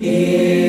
Yeah.